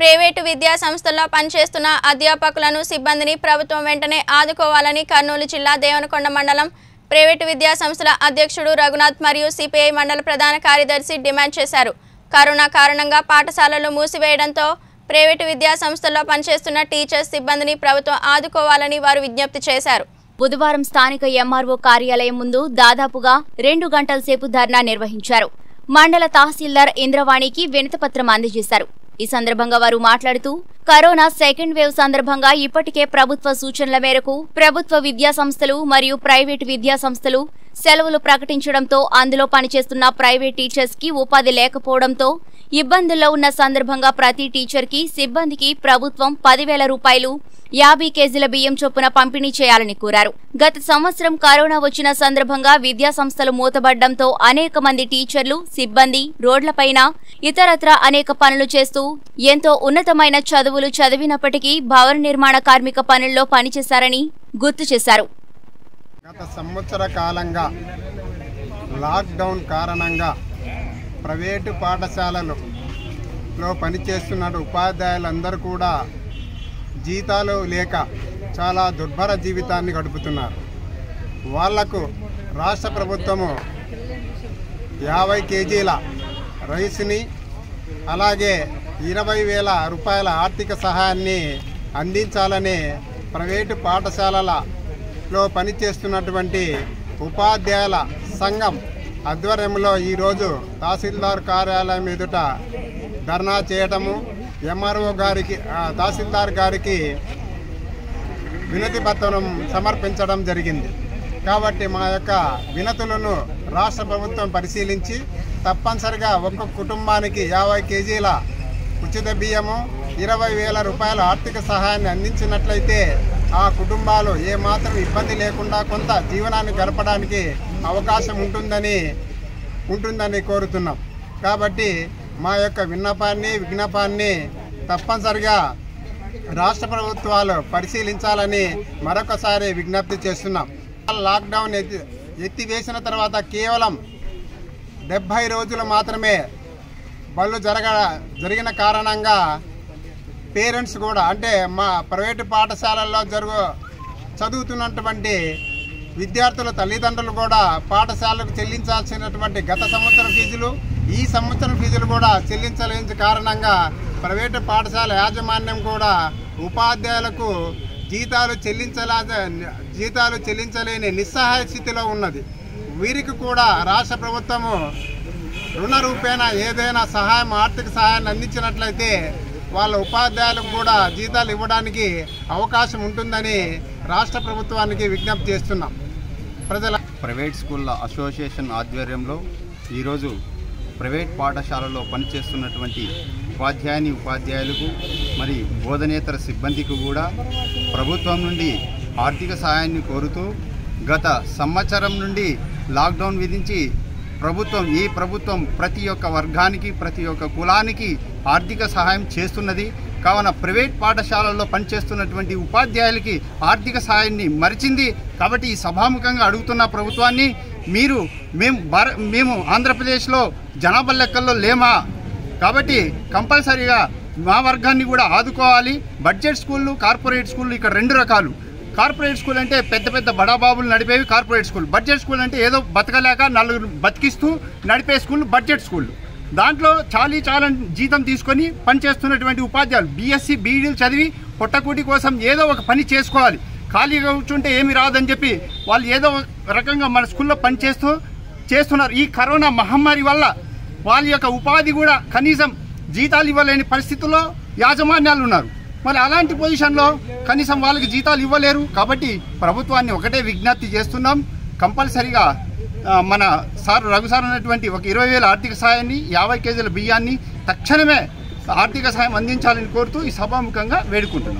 Private విద్యా సంస్థల్లో పనిచేస్తున్న అధ్యాపకులను సిబ్బందిని ప్రభుత్వం వెంటనే ఆదుకోవాలని కర్నూలు జిల్లా దేవనకొండ మండలం ప్రైవేటు విద్యా సంస్థల అధ్యక్షుడు రఘునాథ్ మరియు సిపిఐ మండల ప్రధాన కార్యదర్శి డిమాండ్ చేశారు. కరోనా కారణంగా పాఠశాలలు మూసివేయడంతో ప్రైవేటు విద్యా సంస్థల్లో పనిచేస్తున్న టీచర్స్ సిబ్బందిని ప్రభుత్వం ఆదుకోవాలని వారు విజ్ఞప్తి చేశారు. బుధవారం స్థానిక ఎంఆర్ఓ కార్యాలయం ముందు దాదాపుగా రెండు గంటల సేపు ధర్నా నిర్వహించారు. మండల తహసీల్దార్ ఇంద్రవాణికి వినతిపత్రం అందజేశారు. ఈ సందర్భంగా వారు మాట్లాడుతూ కరోనా సెకండ్ వేవ్ సందర్భంగా ఇప్పటికే ప్రభుత్వ సూచనల మేరకు ప్రభుత్వ విద్యా సంస్థలు మరియు ప్రైవేటు విద్యా సంస్థలు సెలవులు ప్రకటించడంతో అందులో పనిచేస్తున్న ప్రైవేట్ టీచర్స్కి ఉపాధి లేకపోవడంతో ఇబ్బందుల్లో ఉన్న సందర్భంగా ప్రతి టీచర్కి సిబ్బందికి ప్రభుత్వం పదివేల రూపాయలు యాభై కేజీల బియ్యం చొప్పున పంపిణీ చేయాలని కోరారు. గత సంవత్సరం కరోనా వచ్చిన సందర్భంగా విద్యా సంస్థలు మూతబడ్డంతో అనేక మంది టీచర్లు సిబ్బంది రోడ్లపైన ఇతరత్ర అనేక పనులు చేస్తూ ఎంతో ఉన్నతమైన చదువులు చదివినప్పటికీ భవన నిర్మాణ కార్మిక పనుల్లో పనిచేశారని గుర్తు చేశారు. గత సంవత్సర కాలంగా లాక్డౌన్ కారణంగా ప్రైవేటు పాఠశాలలు లో పనిచేస్తున్న ఉపాధ్యాయులందరూ కూడా జీతాలు లేక చాలా దుర్భర జీవితాన్ని గడుపుతున్నారు. వాళ్ళకు రాష్ట్ర ప్రభుత్వము యాభై కేజీల రైస్ని అలాగే ఇరవై వేల రూపాయల ఆర్థిక సహాయాన్ని అందించాలని ప్రైవేటు పాఠశాలలలో పనిచేస్తున్నటువంటి ఉపాధ్యాయుల సంఘం ఆధ్వర్యంలో ఈరోజు తహసీల్దార్ కార్యాలయం ఎదుట ధర్నా చేయటము ఎంఆర్ఓ గారికి తహసీల్దార్ గారికి వినతి పత్రం సమర్పించడం జరిగింది. కాబట్టి మా యొక్క వినతులను రాష్ట్ర ప్రభుత్వం పరిశీలించి తప్పనిసరిగా ఒక కుటుంబానికి యాభై కేజీల ఉచిత బియ్యము ఇరవై వేల రూపాయల ఆర్థిక సహాయాన్ని అందించినట్లయితే ఆ కుటుంబాలు ఏమాత్రం ఇబ్బంది లేకుండా కొంత జీవనాన్ని గడపడానికి అవకాశం ఉంటుందని ఉంటుందని కోరుతున్నాం. కాబట్టి మా యొక్క విన్నపాన్ని విజ్ఞాపాన్ని తప్పనిసరిగా రాష్ట్ర ప్రభుత్వాలు పరిశీలించాలని మరొకసారి విజ్ఞప్తి చేస్తున్నాం. లాక్డౌన్ ఎత్తి ఎత్తివేసిన తర్వాత కేవలం డెబ్భై రోజులు మాత్రమే బళ్ళు జరగ జరిగిన కారణంగా పేరెంట్స్ కూడా అంటే మా ప్రైవేటు పాఠశాలల్లో జరుగు చదువుతున్నటువంటి విద్యార్థుల తల్లిదండ్రులు కూడా పాఠశాలకు చెల్లించాల్సినటువంటి గత సంవత్సరం ఫీజులు ఈ సంవత్సరం ఫీజులు కూడా చెల్లించలేని కారణంగా ప్రైవేటు పాఠశాల యాజమాన్యం కూడా ఉపాధ్యాయులకు జీతాలు చెల్లించలే జీతాలు చెల్లించలేని నిస్సహాయ స్థితిలో ఉన్నది. వీరికి కూడా రాష్ట్ర ప్రభుత్వము రుణ రూపేణ ఏదైనా సహాయం ఆర్థిక సహాయాన్ని అందించినట్లయితే వాళ్ళ ఉపాధ్యాయులకు కూడా జీతాలు ఇవ్వడానికి అవకాశం ఉంటుందని రాష్ట్ర ప్రభుత్వానికి విజ్ఞప్తి చేస్తున్నాం. ప్రజల ప్రైవేట్ స్కూళ్ళ అసోసియేషన్ ఆధ్వర్యంలో ఈరోజు ప్రైవేట్ పాఠశాలలో పనిచేస్తున్నటువంటి ఉపాధ్యాయుని ఉపాధ్యాయులకు మరి బోధనేతర సిబ్బందికి కూడా ప్రభుత్వం నుండి ఆర్థిక సహాయాన్ని కోరుతూ గత సంవత్సరం నుండి లాక్డౌన్ విధించి ప్రభుత్వం ఈ ప్రభుత్వం ప్రతి ఒక్క వర్గానికి ప్రతి ఒక్క కులానికి ఆర్థిక సహాయం చేస్తున్నది. కావున ప్రైవేట్ పాఠశాలల్లో పనిచేస్తున్నటువంటి ఉపాధ్యాయులకి ఆర్థిక సహాయాన్ని మరిచింది. కాబట్టి ఈ సభాముఖంగా అడుగుతున్న ప్రభుత్వాన్ని మీరు మేము భార మేము ఆంధ్రప్రదేశ్లో జనాభా లెక్కల్లో లేమా? కాబట్టి కంపల్సరీగా మా వర్గాన్ని కూడా ఆదుకోవాలి. బడ్జెట్ స్కూళ్ళు కార్పొరేట్ స్కూళ్ళు ఇక్కడ రెండు రకాలు. కార్పొరేట్ స్కూల్ అంటే పెద్ద పెద్ద బడాబాబులు నడిపేవి కార్పొరేట్ స్కూల్. బడ్జెట్ స్కూల్ అంటే ఏదో బతకలేక నలుగురు బతికిస్తూ నడిపే స్కూల్ బడ్జెట్ స్కూళ్ళు. దాంట్లో చాలీ చాలని జీతం తీసుకొని పనిచేస్తున్నటువంటి ఉపాధ్యాయులు బీఎస్సీ బీఈడీలు చదివి పొట్టకూటి కోసం ఏదో ఒక పని చేసుకోవాలి. ఖాళీగా కూర్చుంటే ఏమి రాదని చెప్పి వాళ్ళు ఏదో రకంగా మన స్కూల్లో పనిచేస్తూ చేస్తున్నారు. ఈ కరోనా మహమ్మారి వల్ల వాళ్ళ యొక్క ఉపాధి కూడా కనీసం జీతాలు ఇవ్వలేని పరిస్థితుల్లో యాజమాన్యాలు ఉన్నారు. మరి అలాంటి పొజిషన్లో కనీసం వాళ్ళకి జీతాలు ఇవ్వలేరు. కాబట్టి ప్రభుత్వాన్ని ఒకటే విజ్ఞప్తి చేస్తున్నాం. కంపల్సరిగా మన సార్ రఘు సార్ అనేటువంటి ఒక ఇరవై వేల ఆర్థిక సాయాన్ని యాభై కేజీల బియ్యాన్ని తక్షణమే ఆర్థిక సాయం అందించాలని కోరుతూ ఈ సభాముఖంగా వేడుకుంటున్నాను